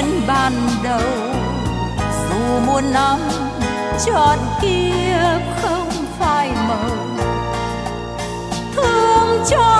duyên ban đầu. Dù muôn năm chọn kiếp không phai màu. Thương cho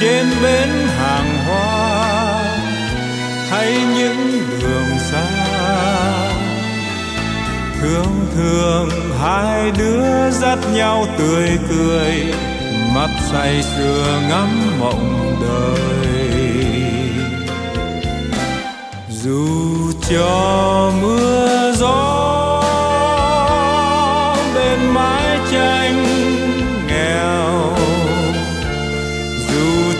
trên bến hàng hoa, hay những đường xa. Thường thường hai đứa dắt nhau tươi cười mắt say sưa ngắm mộng đời. Dù cho mưa gió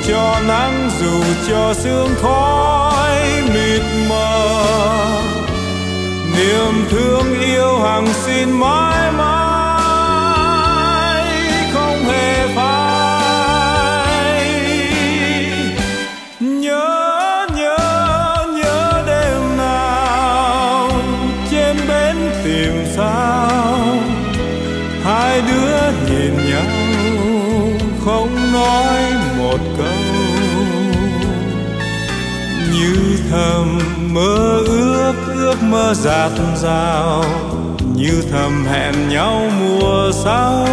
cho nắng dù cho sương khói mịt mờ. Niềm thương yêu hằng xin mãi mãi mơ già tuôn dao như thầm hẹn nhau mùa sau.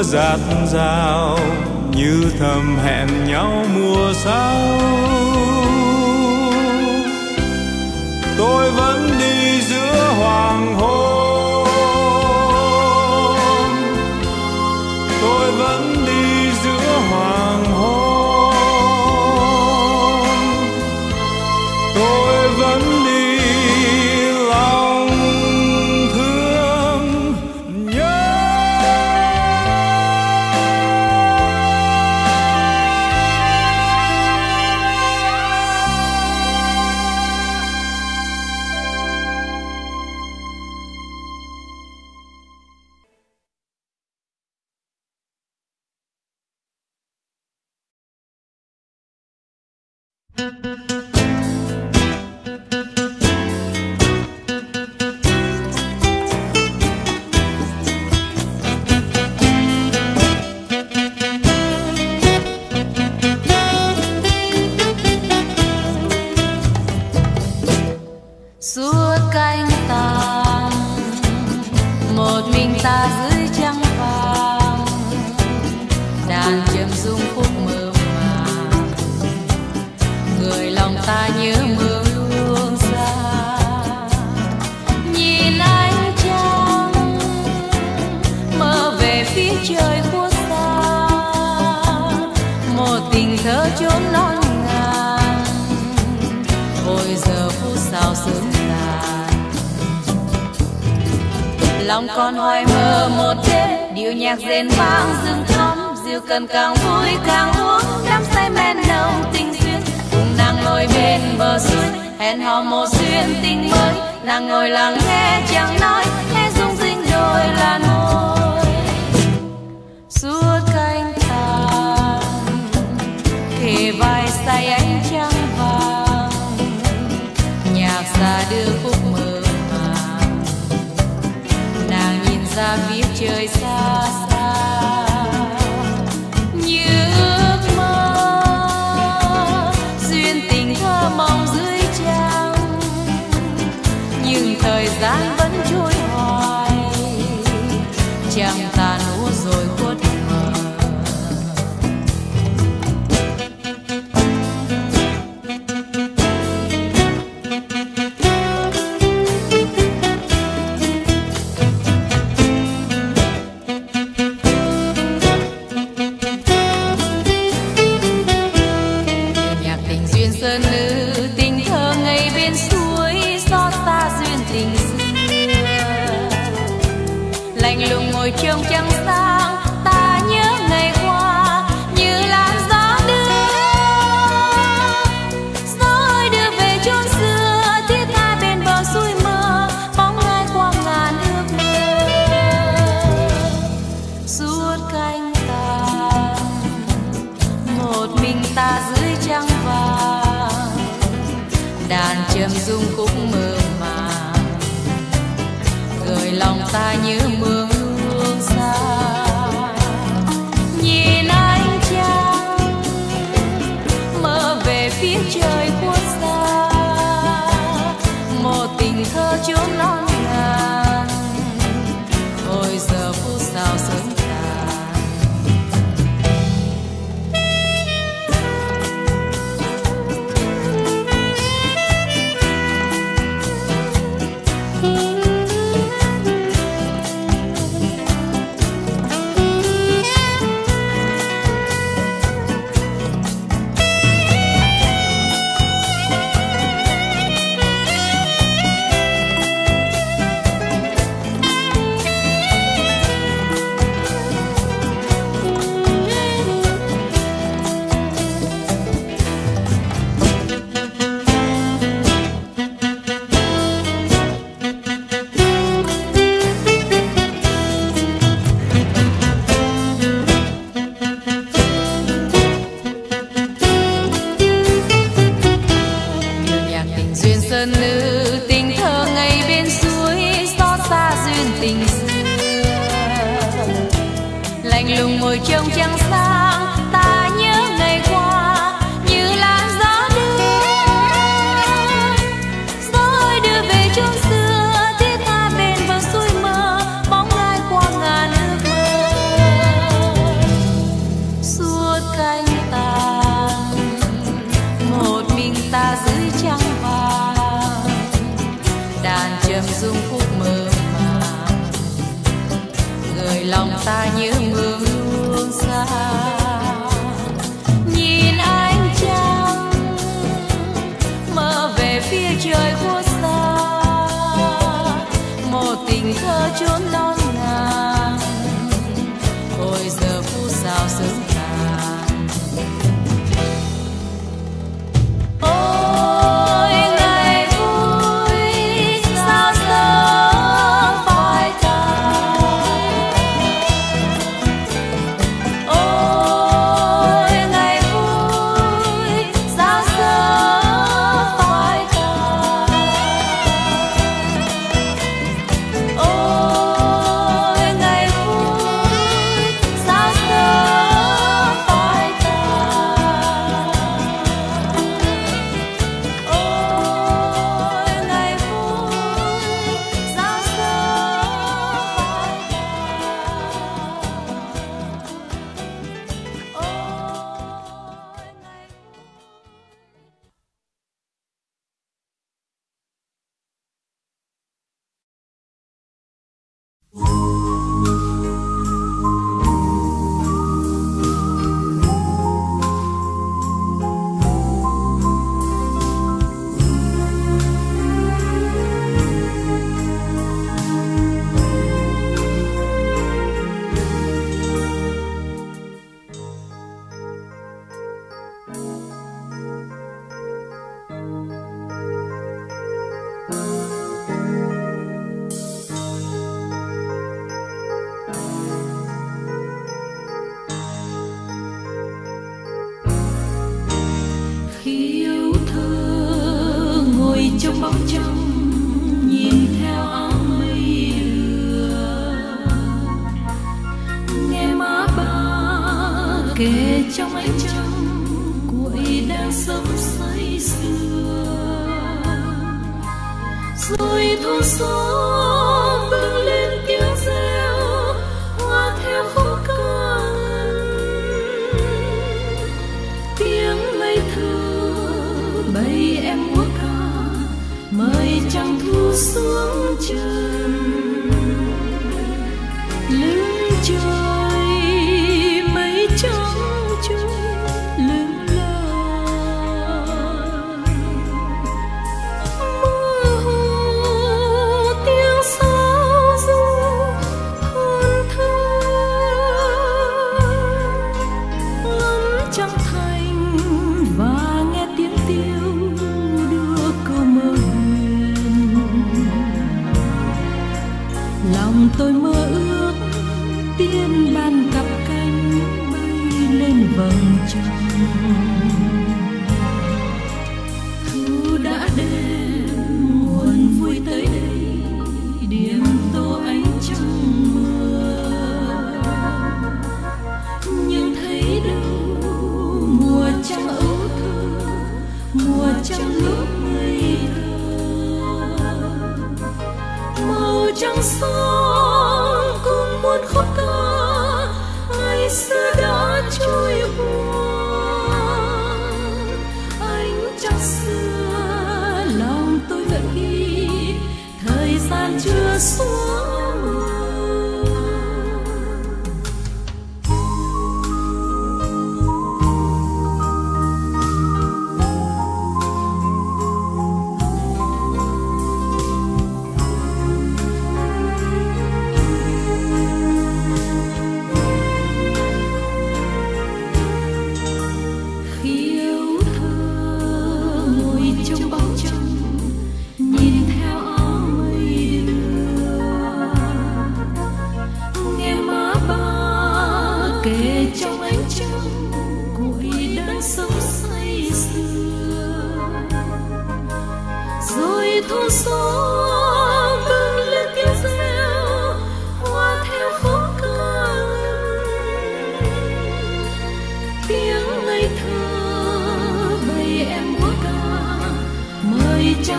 mưa giạt rào như thầm hẹn nhau mùa sau. lòng còn hoài mơ một đêm điệu nhạc rền vang rừng thắm rượu cần càng vui càng uống. Đắm say men nồng tình duyên, cùng nàng ngồi bên bờ suối. Hẹn hò một duyên tình mới, nàng ngồi lắng nghe chẳng nói. Nghe rung rinh đôi là nỗi suốt canh thang. Kề vai say ánh trăng vàng, nhạc xa đưa khúc mơ ra phía trời xa xa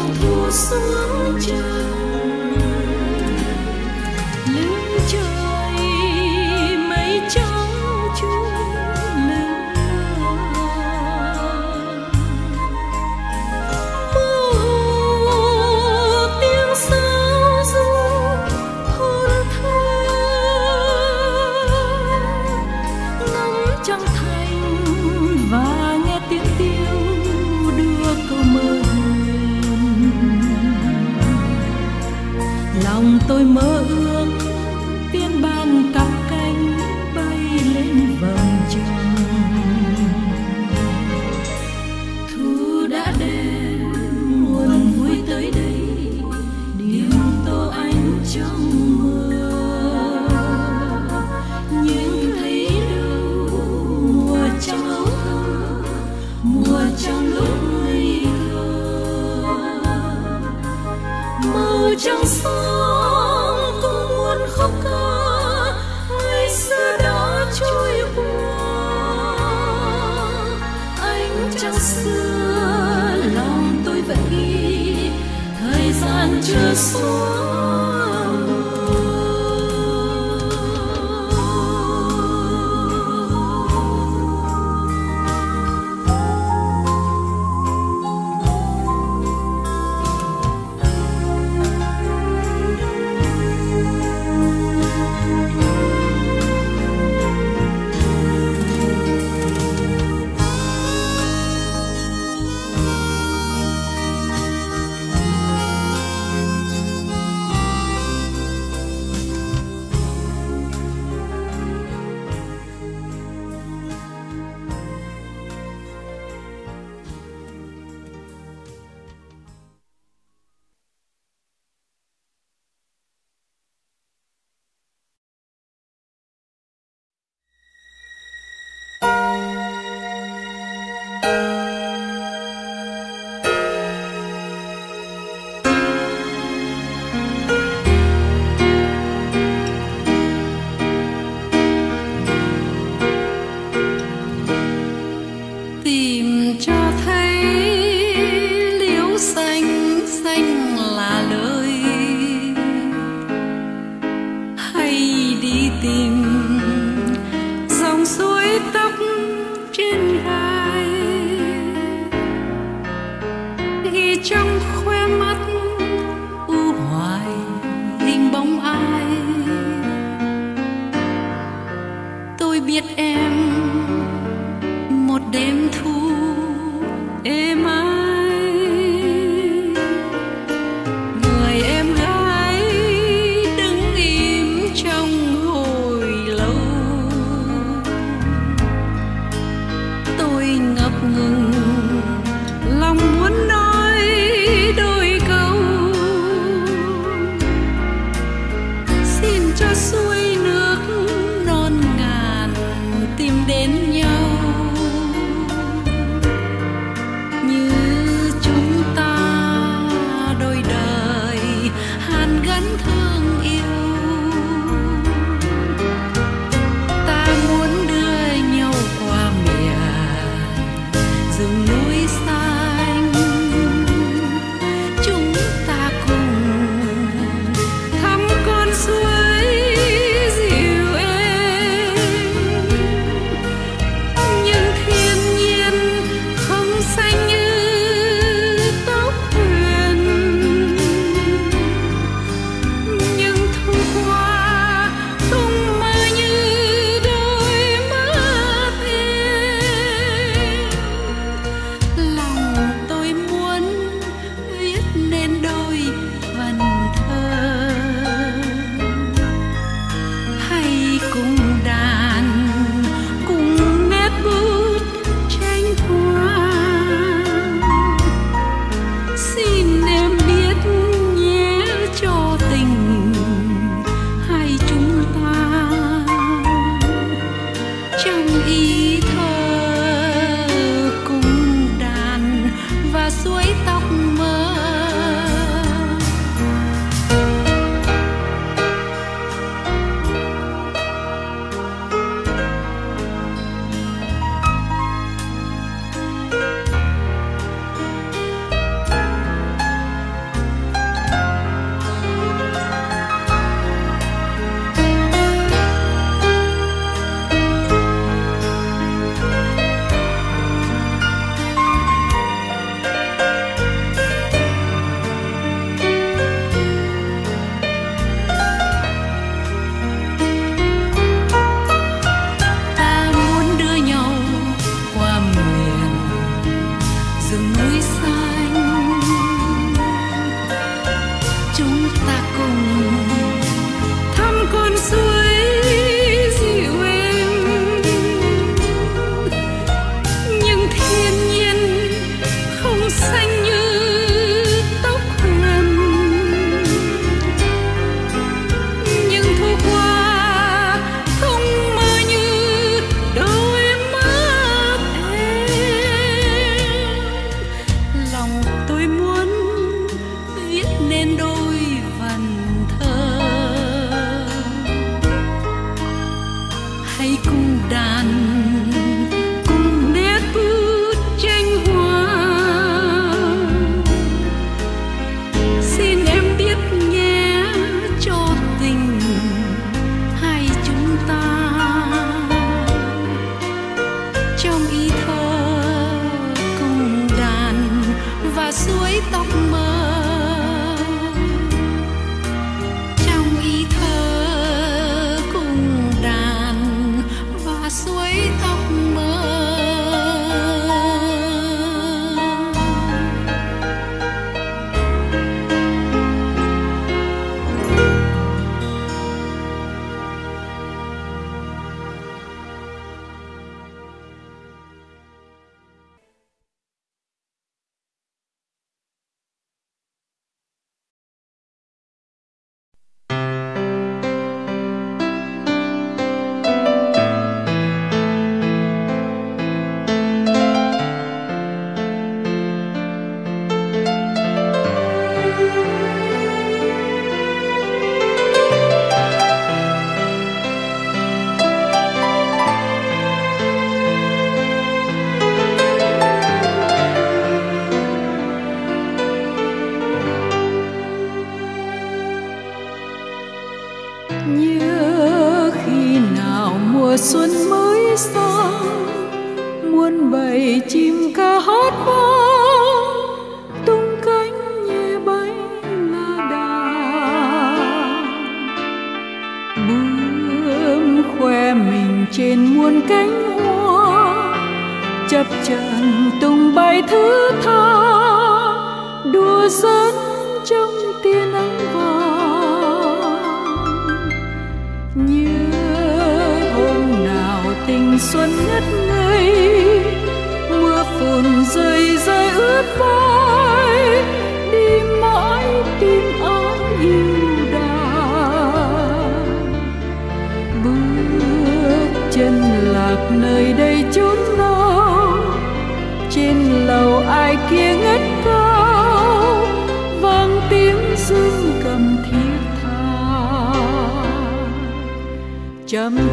Thuốc. window duyên ánh vàng. Như hôm nào tình xuân nhất ngây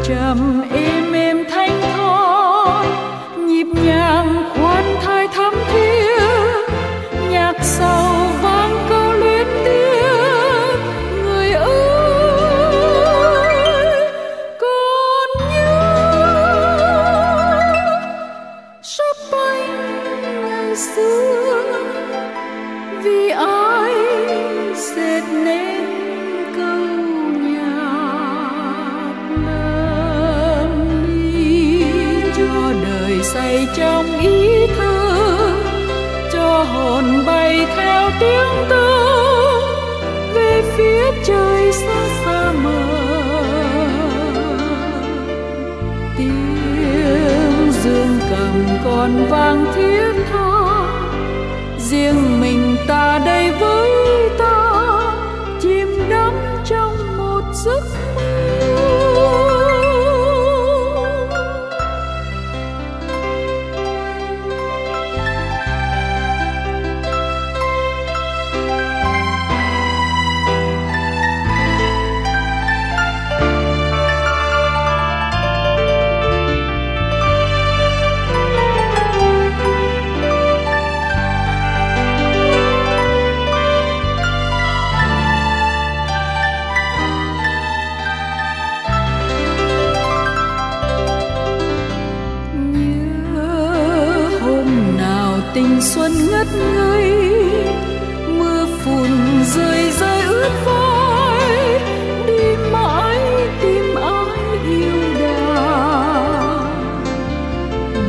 gem 远方。xuân ngất ngây, mưa phùn rơi rơi ướt vai đi mãi tìm ai yêu đà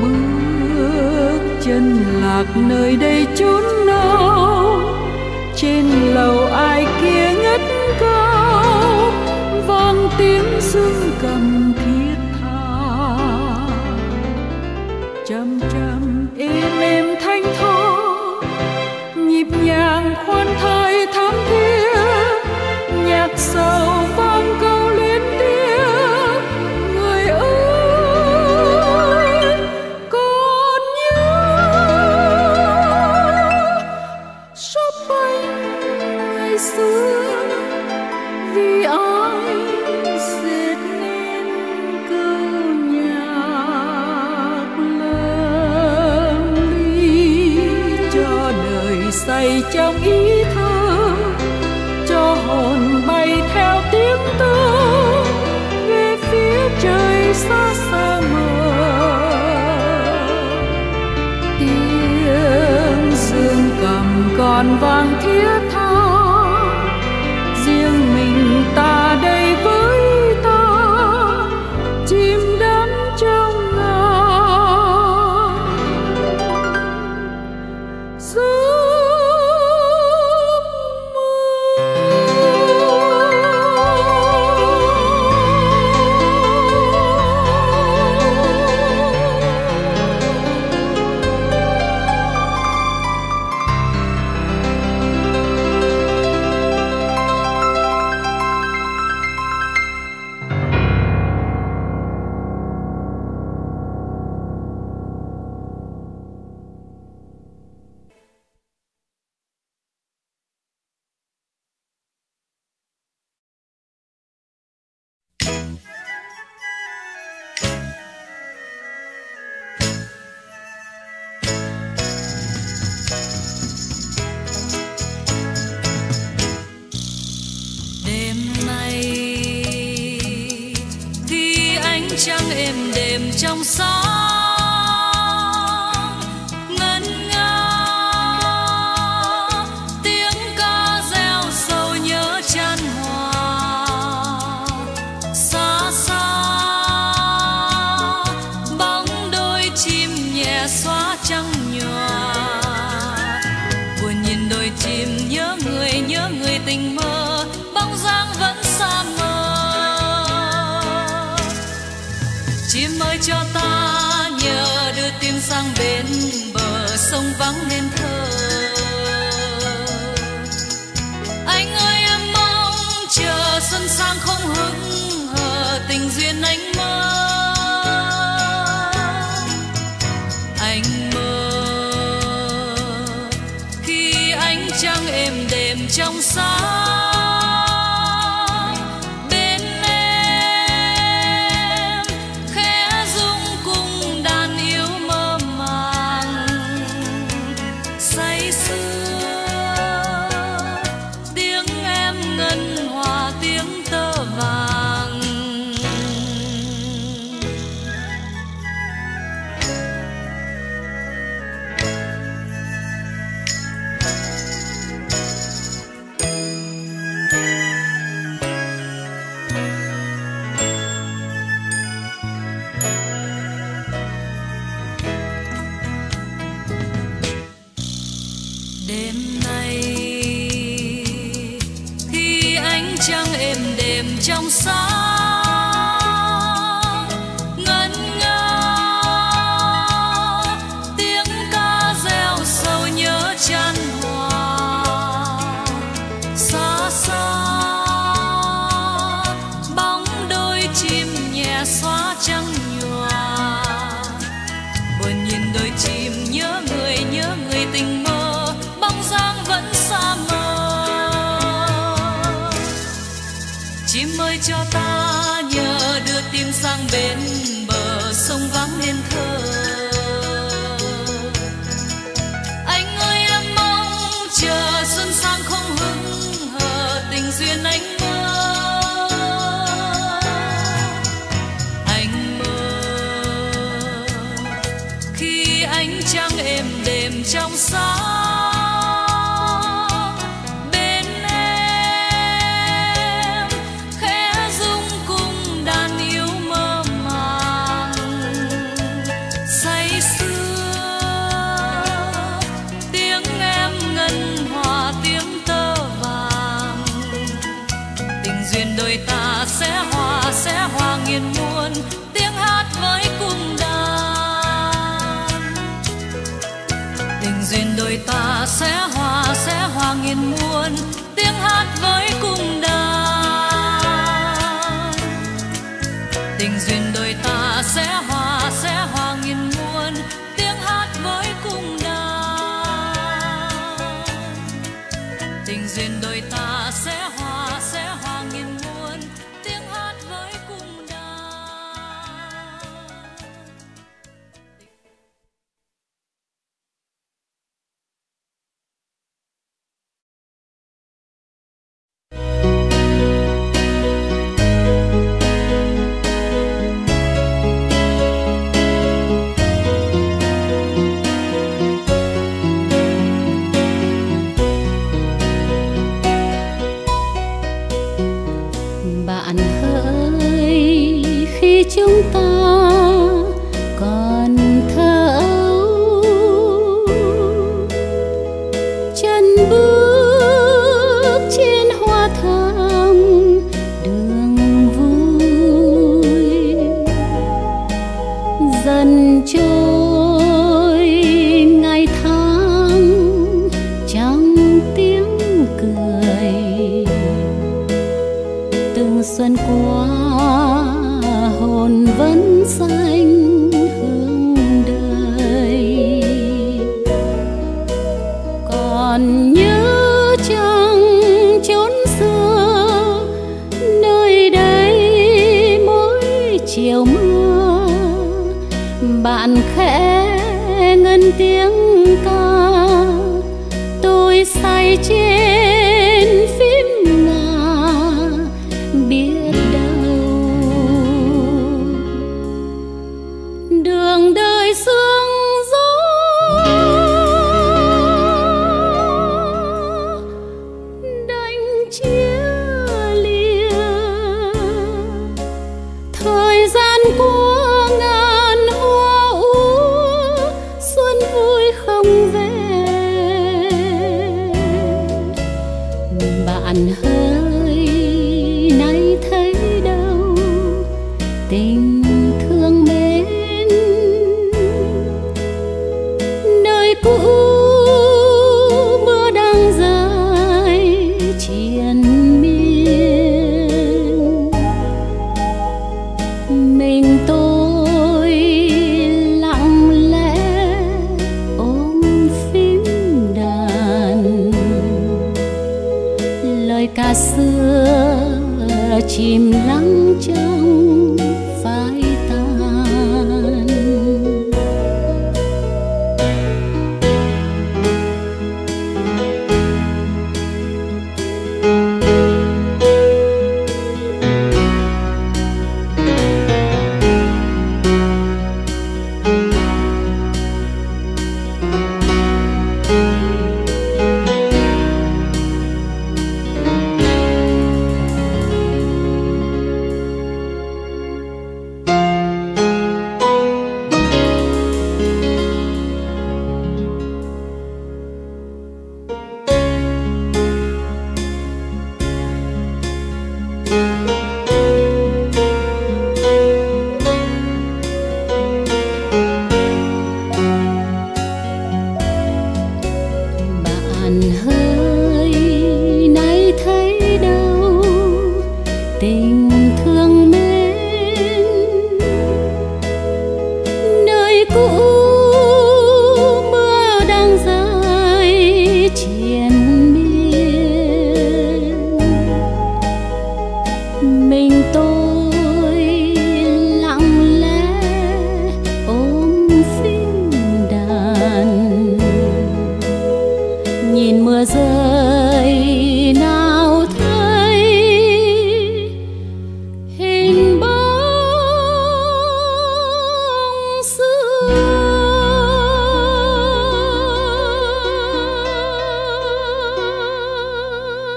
bước chân lạc nơi đây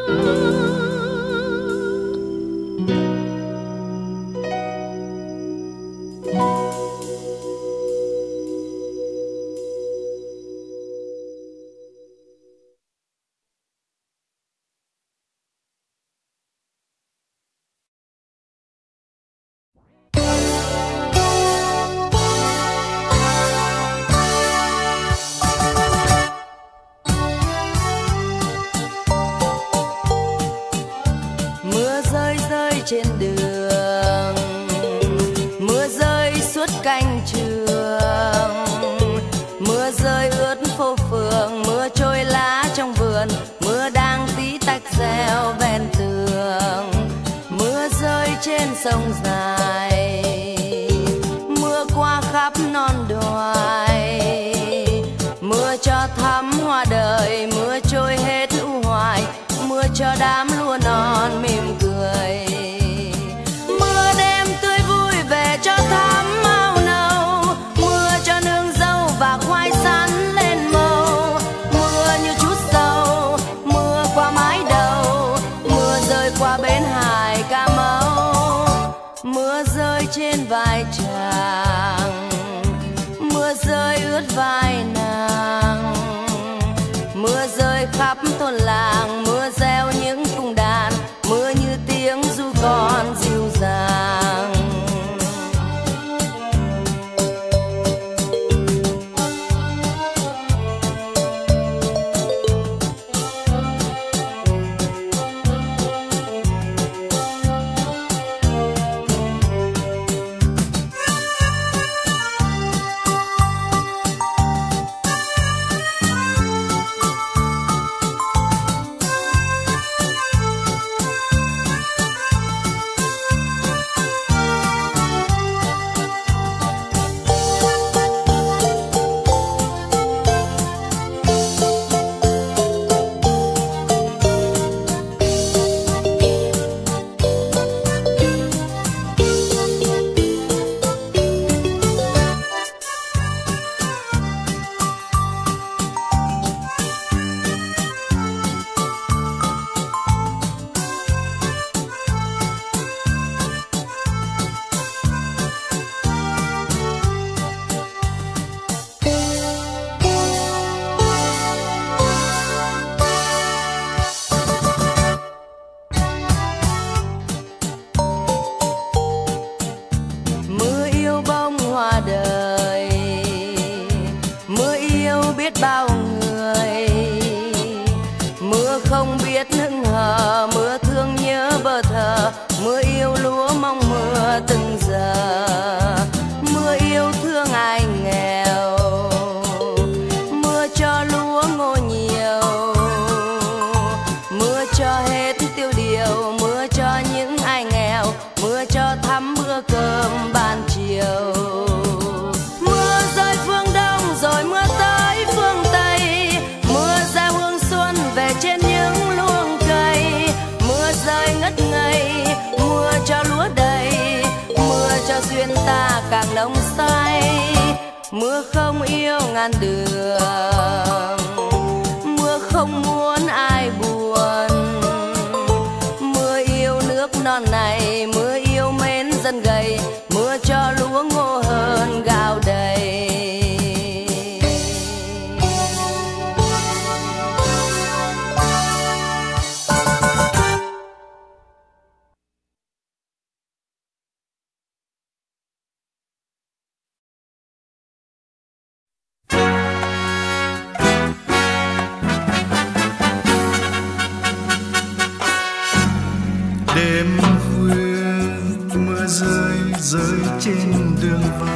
Oh. Trên đường vắng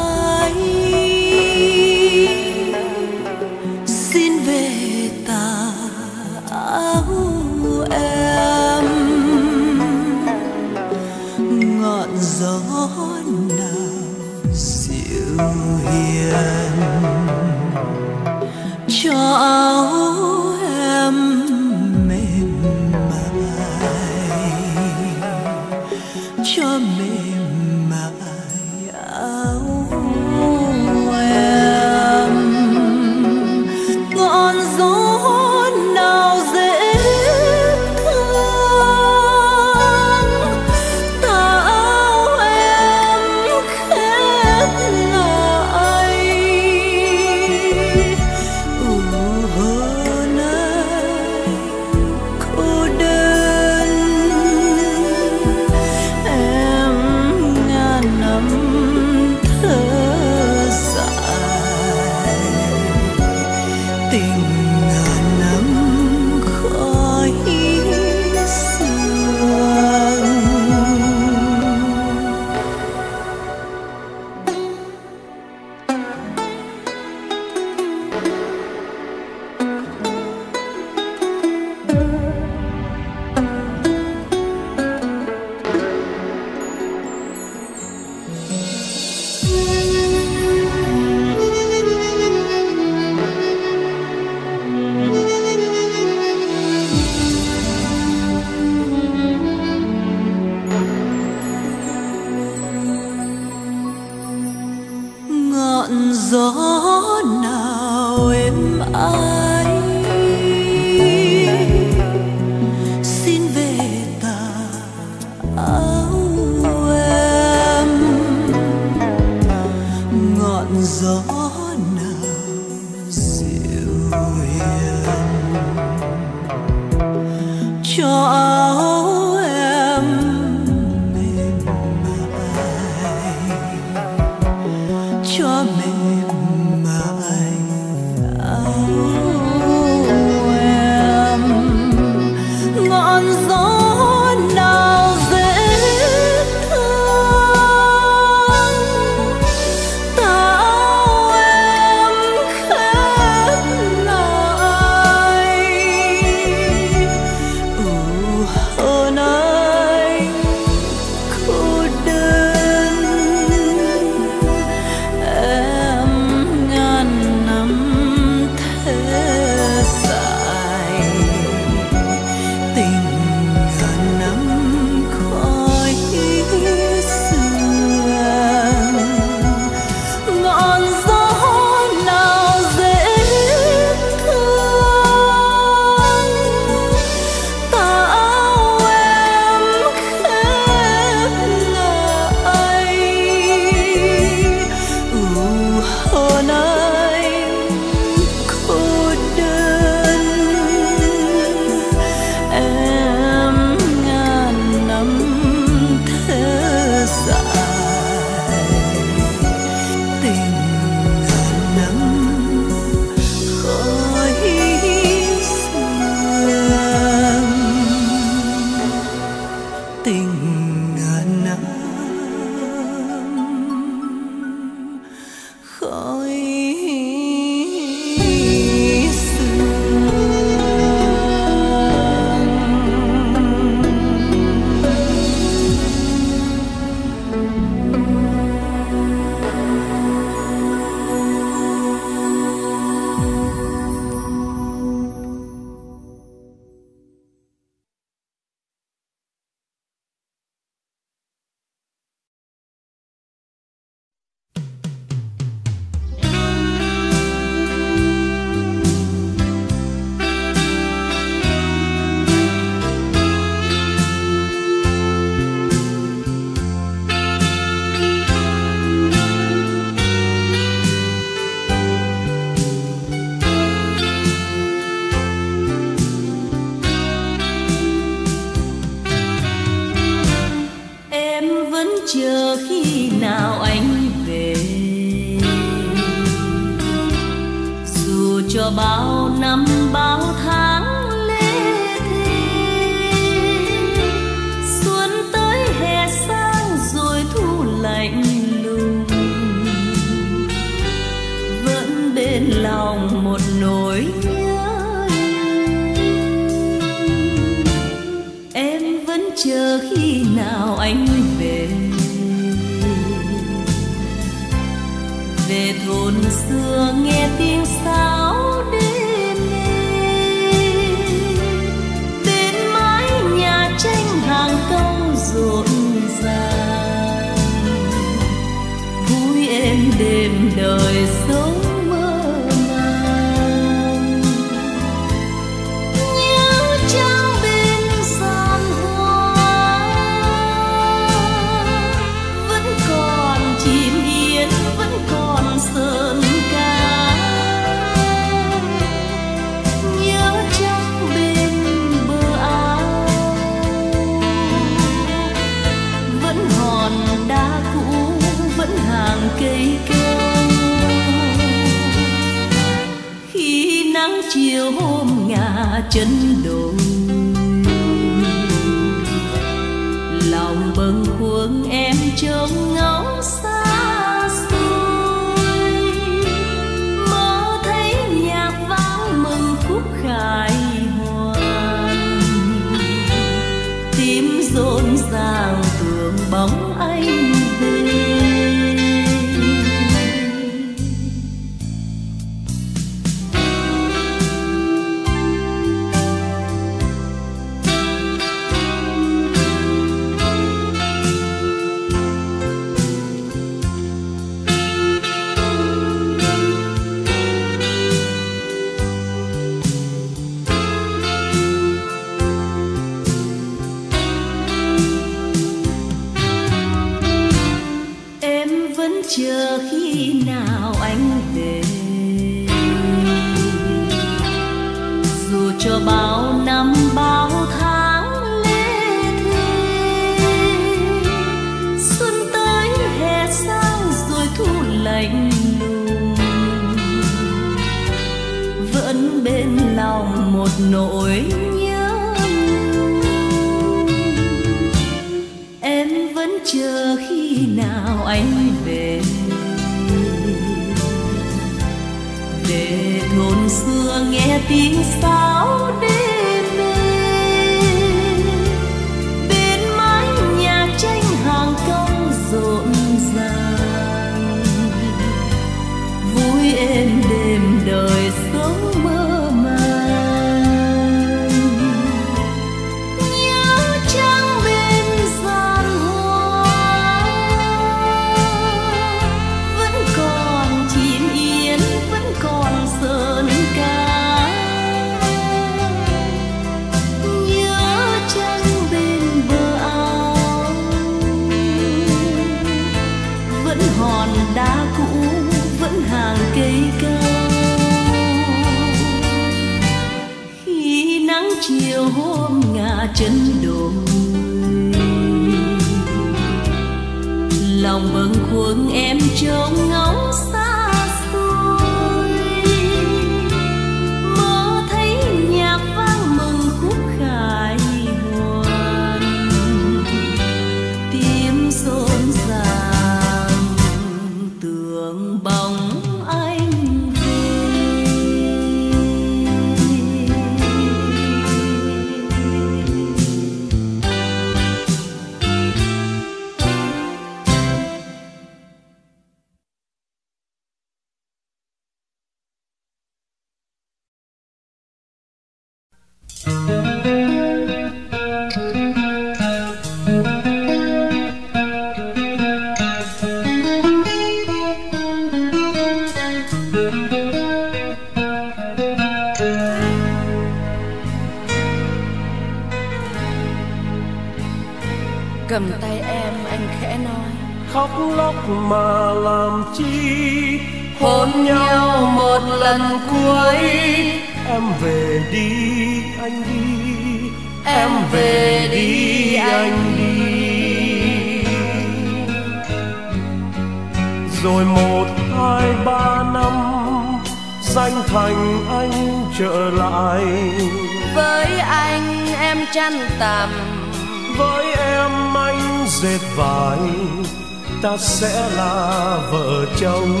sẽ là vợ chồng.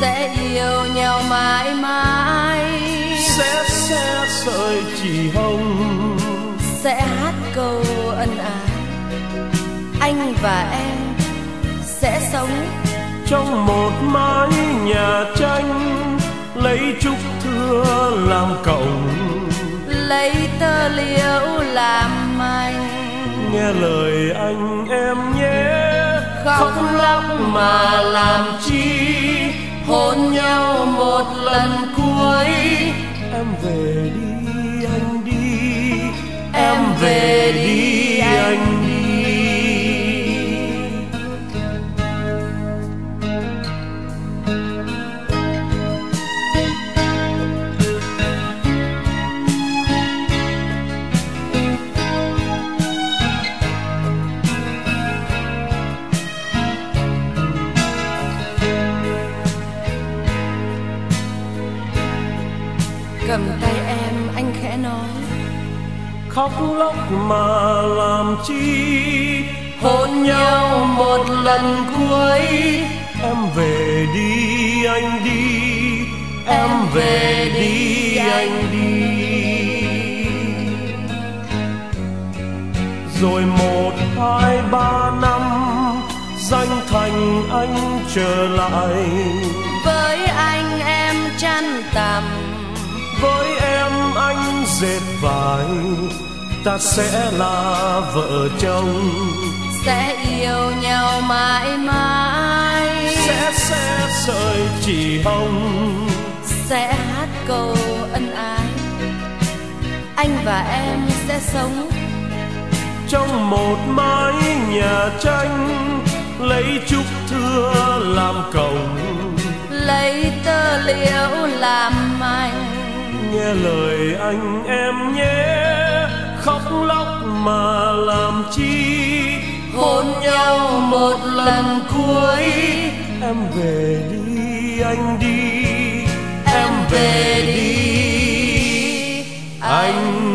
Sẽ yêu nhau mãi mãi. Sẽ xe sợi chỉ hồng. Sẽ hát câu ân ái. Anh và em sẽ sống. Trong một mái nhà tranh lấy trúc thưa làm cổng. Lấy tơ liễu làm manh nghe lời anh em nhé khóc lóc mà làm chi? Hôn nhau một lần cuối em về đi. Chi hôn nhau một lần cuối. Em về đi anh đi em về đi anh đi. Rồi một hai ba năm danh thành anh trở lại. Với anh em chăn tằm. Với em anh dệt vải ta sẽ là vợ chồng. Sẽ yêu nhau mãi mãi. Sẽ sẽ sợi chỉ hồng. Sẽ hát câu ân ái. Anh và em sẽ sống. Trong một mái nhà tranh lấy trúc thưa làm cổng. Lấy tơ liễu làm manh nghe lời anh em nhé khóc lóc mà làm chi? Hôn nhau một lần cuối. Em về đi anh đi. Em về đi. Anh